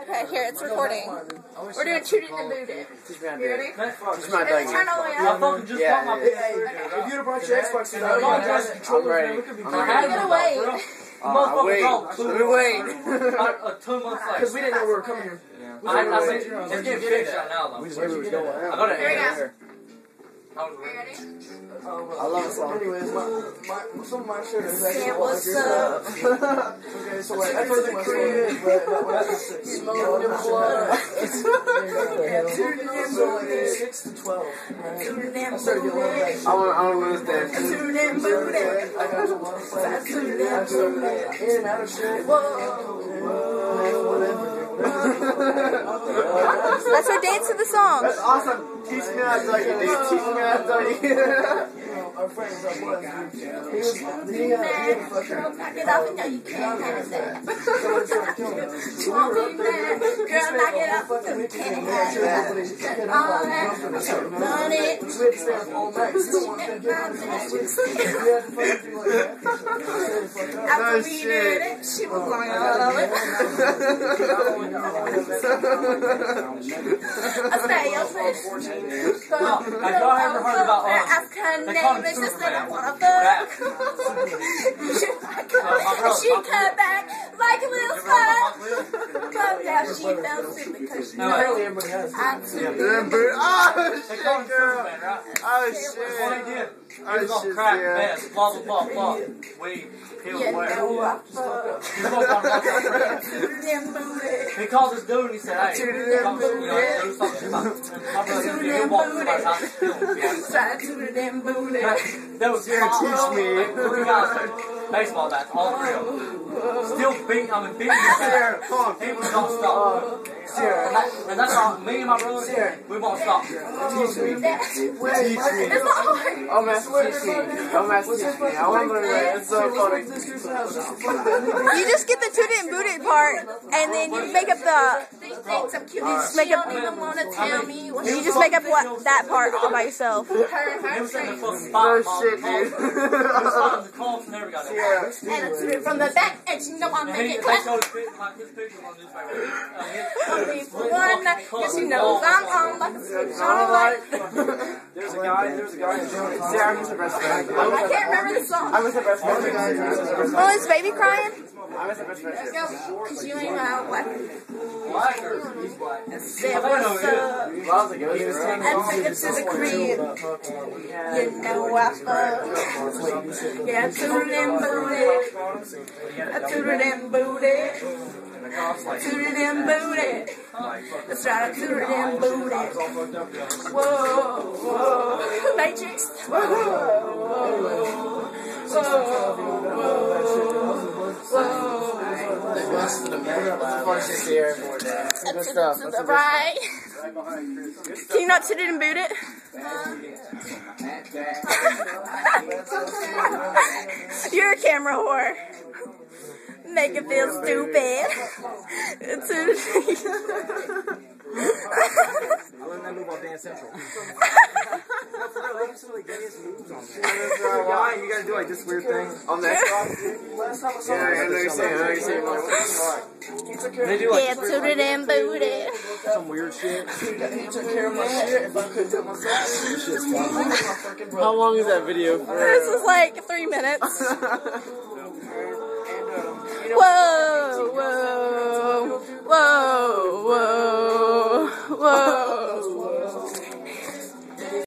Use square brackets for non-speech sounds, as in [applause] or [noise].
Okay, here, it's recording. We're doing Tooted and Booted. Teach me how to You do ready? it. Teach me how to Maybe do turn it. all the way I up. fucking just Yeah, bought my yeah. PS3. If you'd have brought your Xbox, you'd I have got guys it. controllers, I'm ready. man. We could be I'm I ready. had Get them, away. bro. Uh, Motherfucker wait. wrong. Let me wait. About uh, two months later. Because we didn't know we were coming here. I, I mean, it's getting fixed right now, though. We just where we was going. I got an Here we go. Error. I Are you ready. ready? I love it. So, anyways, my, my, some of my shit is actually Yeah, what's up? [laughs] Okay, so like, I first thing my story, but that was six. Smoking your blood. [laughs] So like, six to twelve, right? Tooted I started getting love Booted. back. I want, I want to lose that. Tooted and Booted. I got a lot of friends. I started in and out of shit. That's our dance to the song. That's awesome. Teach me how to do it. dude. Teach me how to [laughs] our friends, our boys, he was, he, he had a fucking Girl, knock it off and know you can't have that. someone tried to kill him. You won't be mad. Girl, knock it off and you can't have that. All that, done it. We had to stay up all night. You don't want to get on the sleep. We had to fucking do like that. So. After we did it, she was like, oh, I say, yo, bitch. I don't have y'all ever heard about, Ask her they call name, them and she said, I Superman. wanna Rap. fuck. And she cut back like a little slut. But now she felt stupid because she No, knew Apparently everybody has. I'm too Then boot. Oh, They shit, call him oh, girl. Superman, right? Oh, That's what shit. he did. Oh, he Oh, was on shit, crack, yeah. meth, blah, blah, blah, blah. Weed, pills, Yeah, whatever. no, I fuck. He was on crack, friends. Them booty. He called this dude and he said, hey, Dude, you them know, booty. do something about it. My brother, he'll walk somebody's house and kill him. Yeah. Try to them booty. There was Here, teach me. Like, three guys with baseball bats, all three of. Still beating, I mean, beating his Here, back. come on. He was gonna stop. And, that, and that's all, me and my brother, we won't stop. Teach me. Teach me. it's not hard. Oh, master, teach me. Oh, master, teach me. I want to learn that. It's so funny. [laughs] You just get the tooted and booted part, and then you make up the. Things I'm cute. You just make up. Don't even want tell me. what You just make up what that part all by yourself. He was in the fucking No spot. shit, dude. He was on the call and never got there. Yeah. And I tooted from the back, and you know I'm And making they clap. showed his picture, like his picture on newspaper. Uh, his- Only one night, cause she knows I'm on like a switch on a light. There's a guy, there's a guy in Jones. Sarah, I'm the best friend. I can't remember the song. I was the best friend. Oh, is baby crying? I was the best friend. Let's go, cause you ain't my wife. Black or he's black. Up. Love's a. I took it to the crib. You know I fuck. Yeah, I tooted and booted. I tooted and booted. Tooted and booted. That's right, I tooted and booted. Whoa, whoa. Matrix. Whoa, whoa, whoa. Fuck this here. Good stuff. To the right. Can you not toot it and boot it? [laughs] You're a camera whore. Make it feel stupid. [laughs] [laughs] Central. Those are some of the gayest moves on there. Guy, you gotta do like this weird thing. On that song? Last time I saw Yeah, I know what you're saying. I know what you're saying. The fuck? he They do like Yeah, toot it and boot some weird shit. He, he took care of my shit. If I couldn't do it myself, this shit's fun. My fucking How long is that video for? This is like three minutes. [laughs] And, um, you know, Whoa.